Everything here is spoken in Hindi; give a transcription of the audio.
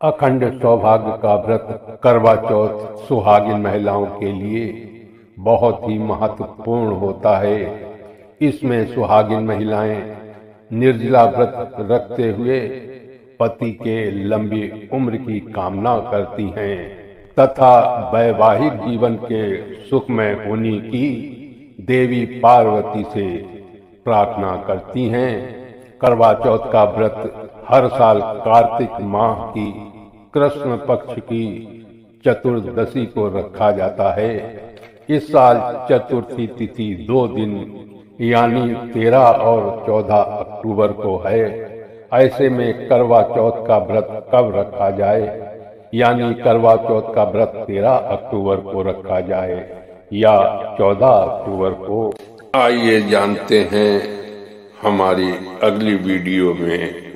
अखंड सौभाग्य का व्रत करवा चौथ सुहागिन महिलाओं के लिए बहुत ही महत्वपूर्ण होता है। इसमें सुहागिन महिलाएँ निर्जला व्रत रखते हुए पति के लंबी उम्र की कामना करती हैं तथा वैवाहिक जीवन के सुखमय होने की देवी पार्वती से प्रार्थना करती हैं। करवा चौथ का व्रत हर साल कार्तिक माह की कृष्ण पक्ष की चतुर्दशी को रखा जाता है। इस साल चतुर्थी तिथि दो दिन, यानी तेरह और चौदह अक्टूबर को है। ऐसे में करवा चौथ का व्रत कब रखा जाए? यानी करवा चौथ का व्रत तेरह अक्टूबर को रखा जाए या चौदह अक्टूबर को? आइए जानते हैं हमारी अगली वीडियो में